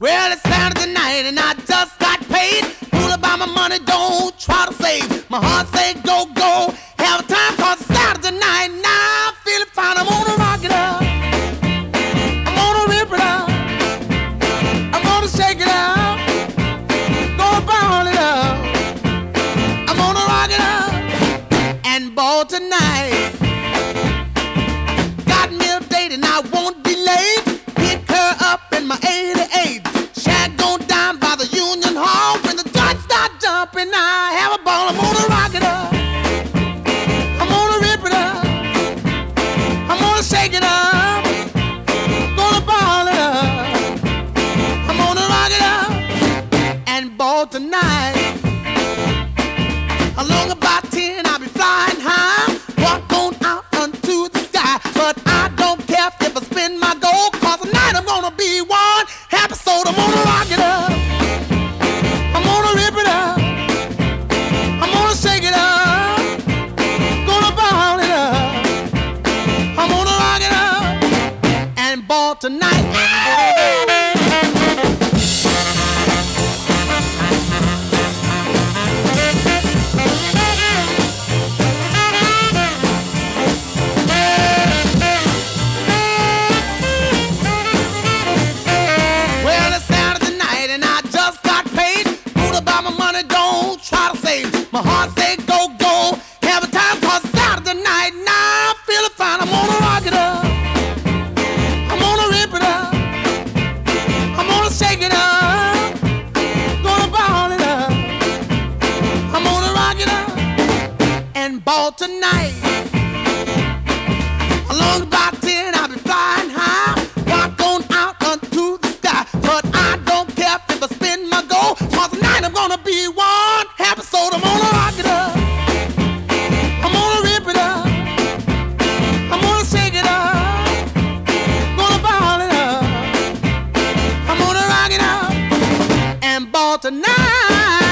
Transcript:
Well, it's Saturday night and I just got paid. Fool about my money, don't try to save. My heart say go, go. Have a time cause it's Saturday night. Now I'm feeling fine. I'm gonna rock it up. I'm gonna rip it up. I'm gonna shake it up. Gonna ball it up. I'm gonna rock it up and ball tonight. Got me a date and I won't be late. Tonight. Along about 10, I'll be flying high. Walk on out unto the sky. But I don't care if I spin my gold. Cause tonight I'm gonna be one episode. I'm gonna rock it up. I'm gonna rip it up. I'm gonna shake it up. Gonna ball it up. I'm gonna rock it up and ball tonight. Save. My heart say go, go. Have a time cause Saturday night. Now I'm feeling fine. I'm gonna rock it up. I'm gonna rip it up. I'm gonna shake it up. Gonna ball it up. I'm gonna rock it up and ball tonight. Along about 10, I'll be flying high. Walk on out unto the sky. But I don't care if I spin my goal. Cause tonight I'm gonna be one and ball tonight.